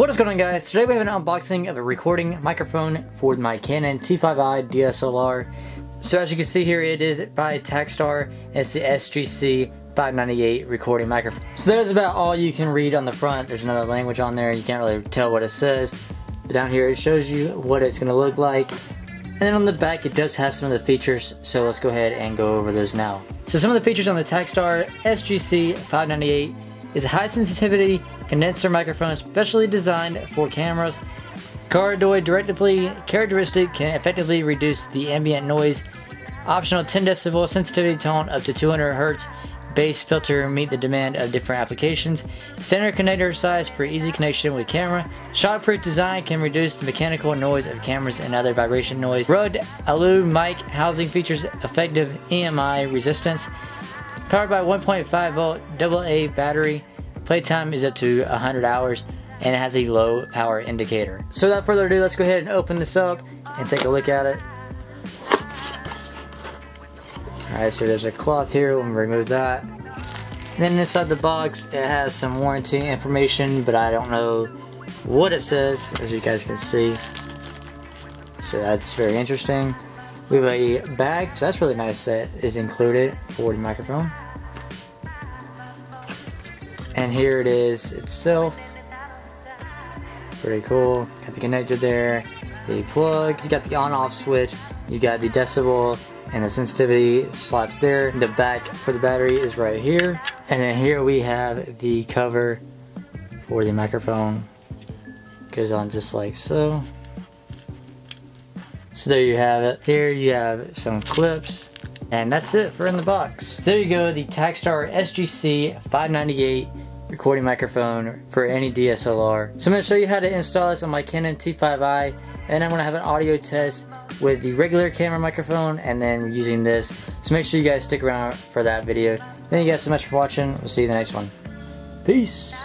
What is going on guys? Today we have an unboxing of a recording microphone for my Canon T5i DSLR. So as you can see here it is by Takstar it's the SGC 598 recording microphone. So that's about all you can read on the front. There's another language on there. You can't really tell what it says. But down here it shows you what it's going to look like. And then on the back it does have some of the features. So let's go ahead and go over those now. So some of the features on the Takstar SGC 598 is a high sensitivity condenser microphone specially designed for cameras. Cardioid directly characteristic can effectively reduce the ambient noise. Optional 10 decibel sensitivity tone up to 200 hertz. Bass filter meet the demand of different applications. Standard connector size for easy connection with camera. Shockproof design can reduce the mechanical noise of cameras and other vibration noise. Rugged alu mic housing features effective EMI resistance. Powered by 1.5 volt AA battery. Playtime is up to 100 hours and it has a low power indicator. So without further ado, let's go ahead and open this up and take a look at it. Alright, so there's a cloth here, we'll remove that. Then inside the box, it has some warranty information, but I don't know what it says, as you guys can see. So that's very interesting. We have a bag, so that's really nice that is included for the microphone. And here it is itself. Pretty cool. Got the connector there, the plug, you got the on off switch, you got the decibel and the sensitivity slots there. The back for the battery is right here. And then here we have the cover for the microphone. Goes on just like so. So there you have it. Here you have some clips. And that's it for in the box. So there you go, the Takstar SGC 598 recording microphone for any DSLR. So I'm going to show you how to install this on my Canon T5i and I'm going to have an audio test with the regular camera microphone and then using this. So make sure you guys stick around for that video. Thank you guys so much for watching. We'll see you in the next one. Peace!